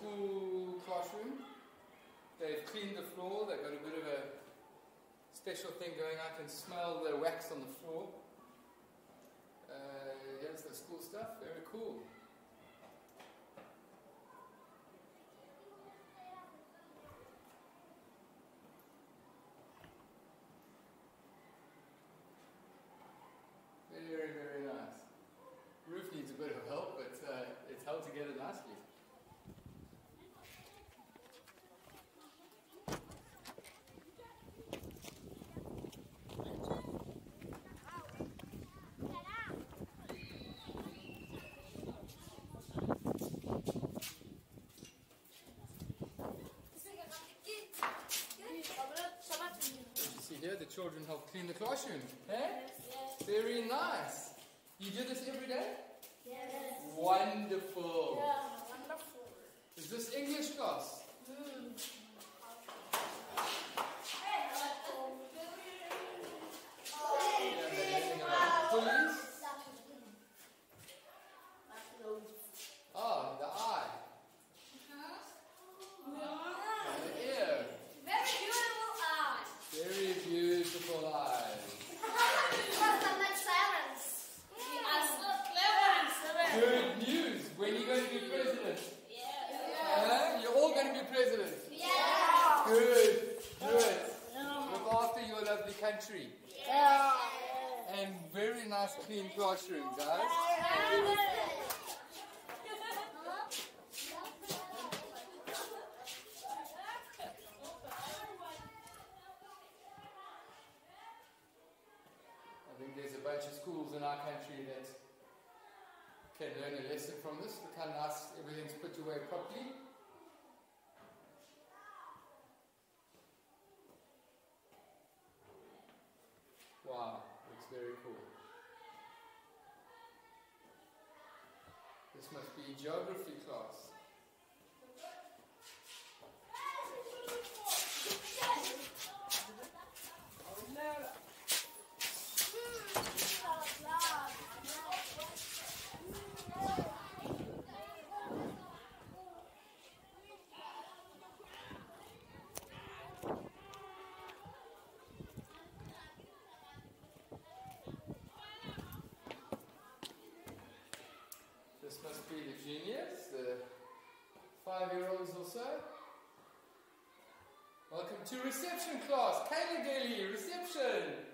school classroom. They've cleaned the floor. They've got a bit of a special thing going. I can smell the wax on the floor. Uh, here's the school stuff. Very cool. Very, very nice. Roof needs a bit of help, but uh, it's held together nicely. You see here, the children help clean the classroom. Eh? Very nice. You do this every day? Yes. Wonderful. Is country. And very nice clean classroom, guys. I think there's a bunch of schools in our country that can learn a lesson from this. Look how nice everything's put away properly. Very cool. This must be geography class. The juniors, the five-year-olds or so. Welcome to reception class, Kayla Daily, reception.